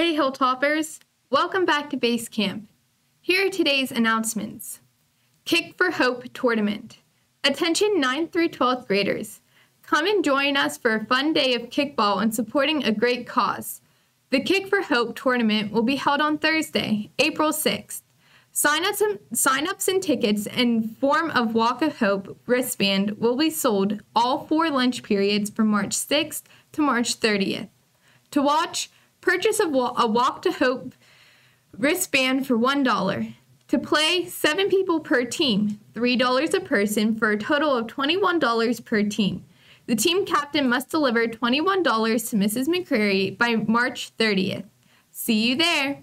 Hey Hilltoppers, welcome back to Base Camp. Here are today's announcements. Kick for Hope Tournament. Attention 9th through 12th graders. Come and join us for a fun day of kickball and supporting a great cause. The Kick for Hope tournament will be held on Thursday, April 6th. Sign-ups and, sign-ups and tickets in form of Walk of Hope wristband will be sold all four lunch periods from March 6th to March 30th. To watch, purchase a, a Walk to Hope wristband for $1. To play, seven people per team, $3 a person for a total of $21 per team. The team captain must deliver $21 to Mrs. McCreary by March 30th. See you there.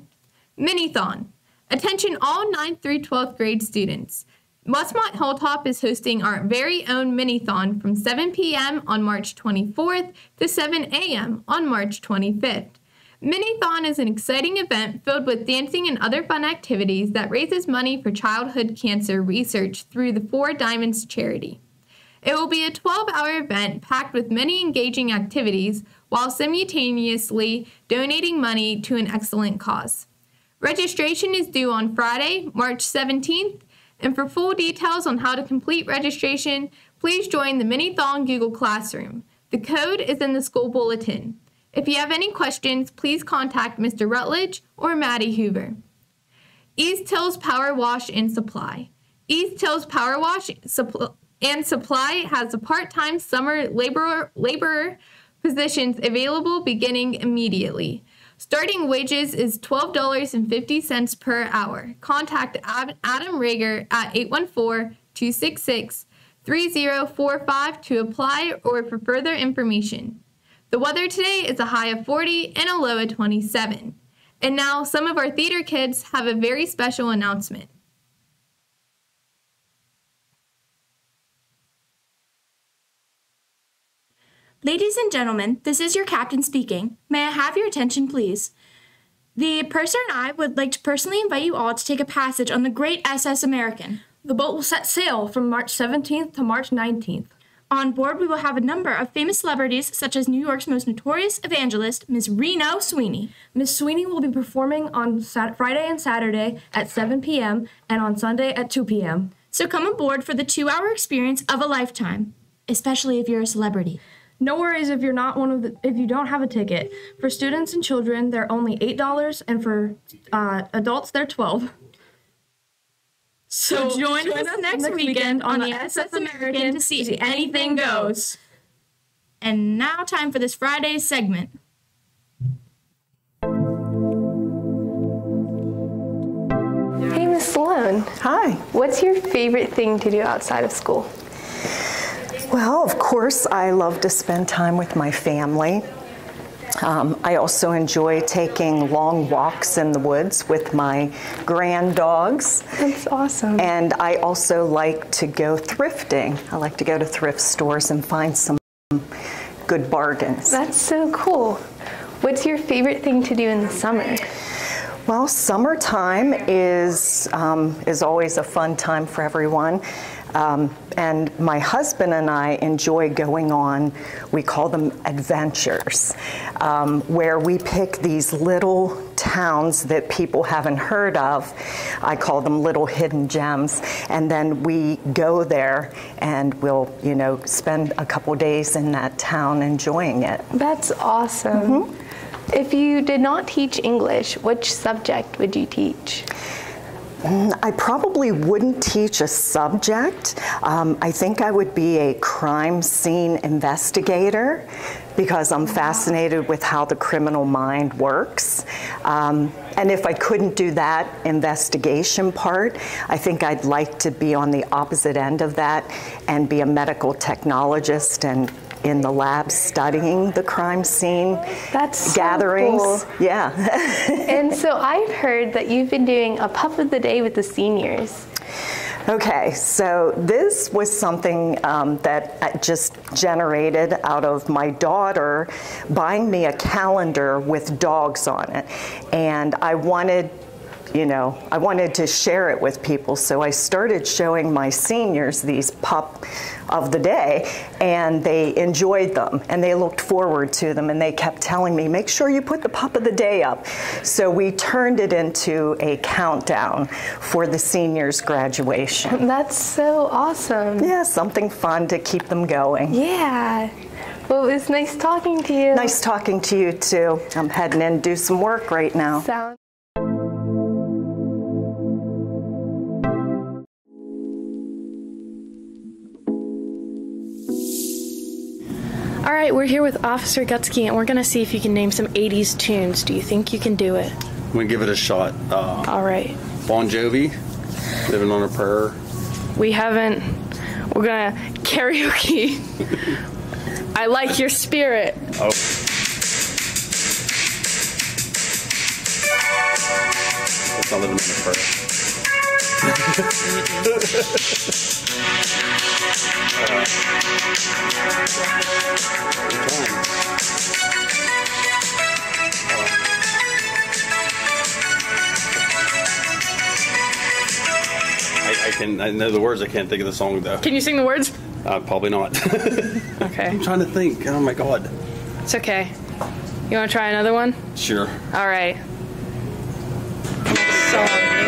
Minithon. Attention all 9th through 12th grade students. Westmont Hilltop is hosting our very own Minithon from 7 p.m. on March 24th to 7 a.m. on March 25th. Minithon is an exciting event filled with dancing and other fun activities that raises money for childhood cancer research through the Four Diamonds charity. It will be a 12 hour event packed with many engaging activities while simultaneously donating money to an excellent cause. Registration is due on Friday, March 17th, and for full details on how to complete registration, please join the Minithon Google Classroom. The code is in the school bulletin. If you have any questions, please contact Mr. Rutledge or Maddie Hoover. East Hills Power Wash and Supply. East Hills Power Wash and Supply has a part-time summer laborer, laborer positions available beginning immediately. Starting wages is $12.50 per hour. Contact Adam Rager at 814-266-3045 to apply or for further information. The weather today is a high of 40 and a low of 27. And now, some of our theater kids have a very special announcement. Ladies and gentlemen, this is your captain speaking. May I have your attention, please? The purser and I would like to personally invite you all to take a passage on the great SS American. The boat will set sail from March 17th to March 19th. On board, we will have a number of famous celebrities, such as New York's most notorious evangelist, Miss Reno Sweeney. Miss Sweeney will be performing on Sat- Friday and Saturday at 7 p.m. and on Sunday at 2 p.m. So come aboard for the two hour experience of a lifetime, especially if you're a celebrity. No worries if you're not one of the if you don't have a ticket. For students and children, they're only eight dollars, and for uh, adults, they're twelve. So, so join, join, us next, next weekend on the SS American to see anything goes. And now, time for this Friday's segment. Hey, Miss Sloan. Hi. What's your favorite thing to do outside of school? Well, of course, I love to spend time with my family. Um, I also enjoy taking long walks in the woods with my grand dogs. That's awesome. And I also like to go thrifting. I like to go to thrift stores and find some good bargains. That's so cool. What's your favorite thing to do in the summer? Well, summertime is um, is always a fun time for everyone. Um, and my husband and I enjoy going on, we call them adventures, um, where we pick these little towns that people haven't heard of. I call them little hidden gems. And then we go there and we'll, you know, spend a couple days in that town enjoying it. That's awesome. Mm-hmm. If you did not teach English, which subject would you teach? I probably wouldn't teach a subject. Um, I think I would be a crime scene investigator because I'm fascinated with how the criminal mind works. Um, and if I couldn't do that investigation part, I think I'd like to be on the opposite end of that and be a medical technologist and in the lab studying the crime scene That's gatherings. Cool. Yeah. and so I've heard that you've been doing a pup of the day with the seniors. Okay, so this was something um, that just generated out of my daughter buying me a calendar with dogs on it. And I wanted you know, I wanted to share it with people. So I started showing my seniors these pop of the day, and they enjoyed them and they looked forward to them. And they kept telling me, make sure you put the pop of the day up. So we turned it into a countdown for the seniors' graduation. That's so awesome. Yeah, something fun to keep them going. Yeah. Well, it was nice talking to you. Nice talking to you too. I'm heading in to do some work right now. Sound. Right, we're here with Officer Gutsky, and we're gonna see if you can name some '80s tunes. Do you think you can do it? I'm gonna give it a shot. Uh, All right. bon Jovi, Living on a Prayer. We haven't. We're gonna karaoke. I like your spirit. Oh. It's not Living on a Prayer. I, I can. I know the words. I can't think of the song though. Can you sing the words? Uh, probably not. Okay. I'm trying to think. Oh my god. It's okay. You wanna try another one? Sure. All right. Song.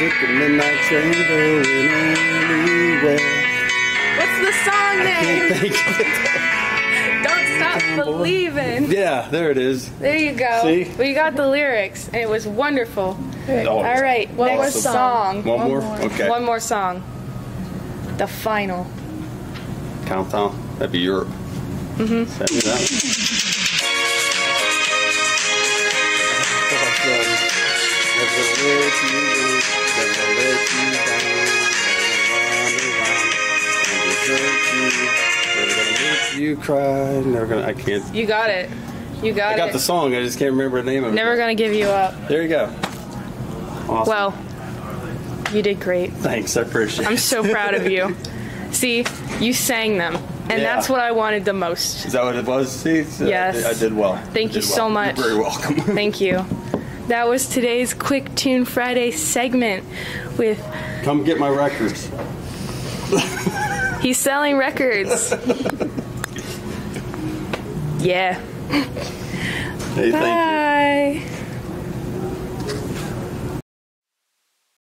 Took a midnight train going anywhere. What's the song name? Can't think of it. Don't stop believing. Yeah, there it is. There you go. See? We got the lyrics, and it was wonderful. Oh, All right, one more awesome. song. One more? Okay. One more song. The final. Countdown. That'd be Europe. Mm-hmm. Send me that one. cry, never gonna. I can't. You got it. You got, it. I got it. the song. I just can't remember the name of it. Never gonna give you up. There you go. Awesome. Well, you did great. thanks. I appreciate. It. I'm so proud of you. See, you sang them, and Yeah. that's what I wanted the most. Is that what it was? See, So uh, Yes. I, I did well. Thank I you did so much. You're very welcome. Thank you. That was today's Quick Tune Friday segment with Come get my records. He's selling records. yeah. Hey, thank you. Bye.